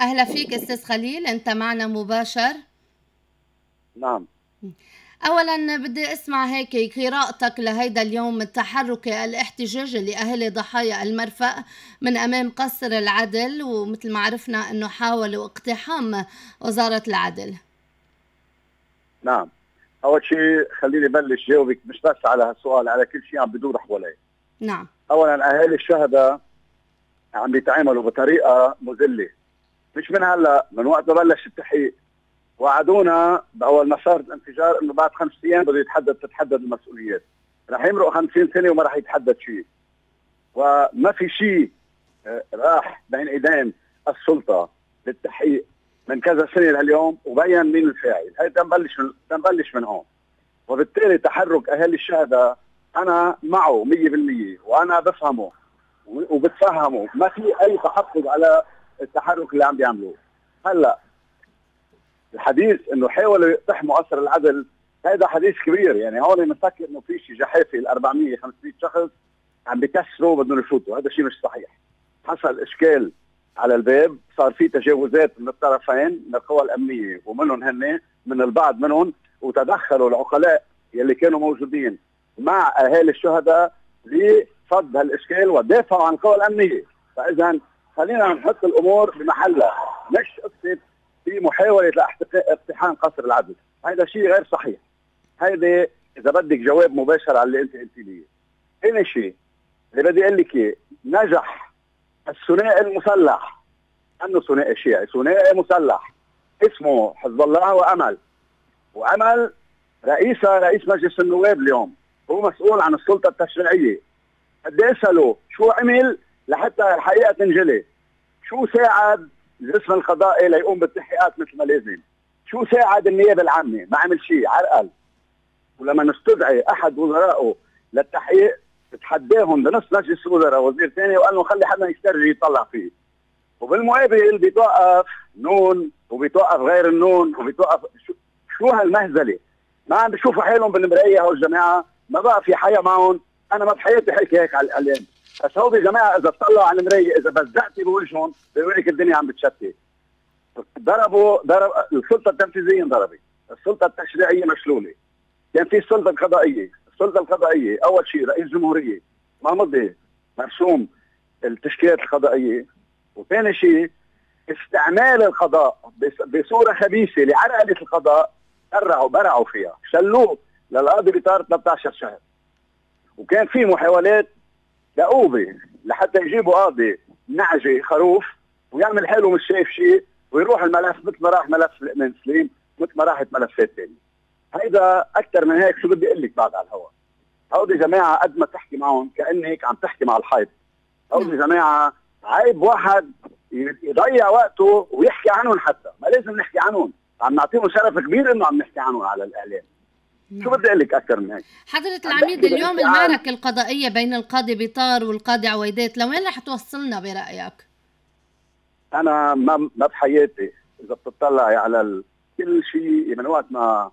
أهلا فيك أستاذ خليل أنت معنا مباشر؟ نعم. اولا بدي أسمع هيك قراءتك لهيدا اليوم التحركي الاحتجاجي لاهالي ضحايا المرفأ من أمام قصر العدل ومثل ما عرفنا إنه حاولوا اقتحام وزارة العدل. نعم. أول شيء خليني بلش جاوبك مش بس على هالسؤال على كل شيء عم بدور حوالي نعم. اولا أهالي الشهداء عم بيتعاملوا بطريقة مذلة. مش من هلا من وقت ما بلش التحقيق. وعدونا بأول ما صار الانفجار إنه بعد خمس أيام بده يتحدد تتحدد المسؤوليات. رح يمرق 50 سنة وما رح يتحدد شيء. وما في شيء آه، راح بين إيدين السلطة للتحقيق من كذا سنة لليوم وبين مين الفاعل. هي تنبلش من تنبلش من هون. وبالتالي تحرك اهالي الشهداء أنا معه 100% وأنا بفهمه وبتفهمه. ما في أي تحفظ على التحرك اللي عم بيعملوه. هلأ الحديث إنه حاولوا يقتحموا قصر العدل هذا حديث كبير. يعني هون بنفكر إنه في شيء جحافل ال 400 500 شخص عم بكسروا بدهم يفوتوا هذا شيء مش صحيح. حصل إشكال على الباب صار في تجاوزات من الطرفين من القوى الأمنية ومنهم هن من البعض منهم وتدخلوا العقلاء يلي كانوا موجودين مع أهالي الشهداء لفض هالإشكال ودافعوا عن القوى الأمنية. فاذا خلينا نحط الأمور بمحلها. مش قصه في محاولة لاقتحام قصر العدل. هذا شيء غير صحيح. هيدي إذا بدك جواب مباشر على اللي أنت قلتي لي ثاني شيء اللي بدي أقول لك نجح الثنائي المسلح. أنه ثنائي شيعي ثنائي مسلح. اسمه حزب الله وأمل. وأمل رئيسها رئيس مجلس النواب اليوم. هو مسؤول عن السلطة التشريعية. بدي اساله شو عمل؟ لحتى الحقيقة تنجلي. شو ساعد الجسم القضائي ليقوم بالتحقيقات مثل ما لازم؟ شو ساعد النيابة العامة؟ ما عمل شيء عرقل. ولما نستدعي أحد وزرائه للتحقيق تحداهم بنص مجلس الوزراء وزير ثاني وقال له خلي حدا يسترجي يطلع فيه. وبالمقابل بيتوقف نون وبيتوقف غير النون وبيتوقف شو, شو هالمهزلة؟ ما عم بيشوفوا حالهم بالمراية هول الجماعه ما بقى في حياة معهم. أنا ما بحياتي حكي هيك على الإعلام. بس هو جماعة إذا طلعوا على المراية إذا بزقتي بوجههم بيوريك الدنيا عم بتشتت ضربوا ضرب السلطة التنفيذية انضربت. السلطة التشريعية مشلولة. كان في السلطه القضائيه السلطة القضائية أول شيء رئيس جمهورية ما مضي مرسوم التشكيلات القضائية. وثاني شيء استعمال القضاء بصورة خبيثة لعرقلة القضاء برعوا برعوا فيها. شلوه للقاضي بطار 13 شهر. وكان في محاولات دؤوبه لحتى يجيبوا قاضي نعجه خروف ويعمل حاله مش شايف شيء ويروح الملف مثل ما راح ملف الامام سليم مثل ما راحت ملفات ثانية هيدا أكثر من هيك شو بدي أقول لك بعد على الهواء. هودي جماعة قد ما تحكي معهم كانك عم تحكي مع الحيط. هودي. جماعة عيب واحد يضيع وقته ويحكي عنهم حتى. ما لازم نحكي عنهم. عم نعطيهم شرف كبير إنه عم نحكي عنهم على الإعلام. نعم. شو بدي أقول لك أكثر من هيك حضرة العميد اليوم المعركة القضائية بين القاضي بيطار والقاضي عويدات لوين رح توصلنا برأيك؟ أنا ما ما بحياتي إذا بتطلعي على ال... كل شيء من وقت ما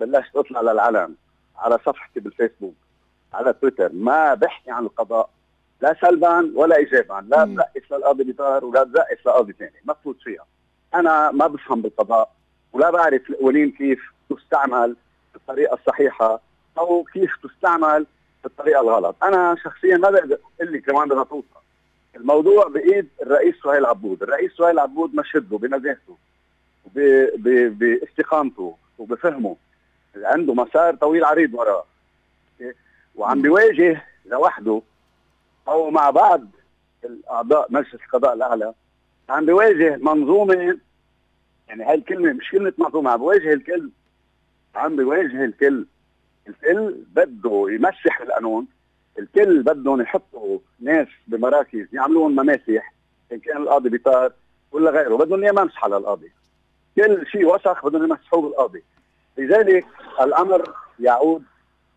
بلشت أطلع للعلن على صفحتي بالفيسبوك على تويتر ما بحكي عن القضاء لا سلبا ولا ايجابا لا بزقف للقاضي بيطار ولا بزقف لقاضي ثاني ما بفوت فيها أنا ما بفهم بالقضاء ولا بعرف القوانين كيف تستعمل بالطريقة الصحيحة أو كيف تستعمل بالطريقة الغلط. أنا شخصيا ما بقدر أقول لك كمان بدها توصل الموضوع بإيد الرئيس سهيل عبود. الرئيس سهيل عبود مشده بنزاهته باستقامته وبفهمه. عنده مسار طويل عريض وراه. وعم بيواجه لوحده أو مع بعض الأعضاء مجلس القضاء الأعلى عم بيواجه منظومة يعني هاي الكلمة مش كلمة منظومة عم بيواجه الكل عم بيواجه الكل. الكل بده يمسح القانون الكل بدهم يحطوا ناس بمراكز يعملوهم مماسح إن كان القاضي بيطار ولا غيره. بدهم إياه ممسحه للقاضي كل شيء وسخ بدهم يمسحوه بالقاضي. لذلك الأمر يعود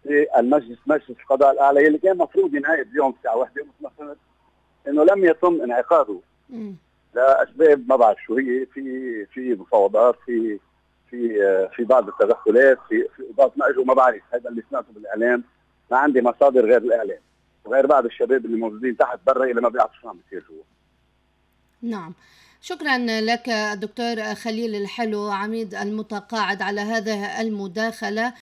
للمجلس مجلس القضاء الأعلى اللي كان المفروض ينعقد اليوم الساعة 1 مثل ما فهمت إنه لم يتم انعقاده. لأسباب ما بعرف شو هي في في مفاوضات في في في بعض التدخلات في في بعض ما إجوا ما بعرف. هذا اللي سمعته بالإعلام. ما عندي مصادر غير الإعلام. وغير بعض الشباب اللي موجودين تحت برا اللي ما بيعرفوا شو عم بيصير جوا. نعم. شكرا لك دكتور خليل الحلو عميد المتقاعد على هذه المداخلة.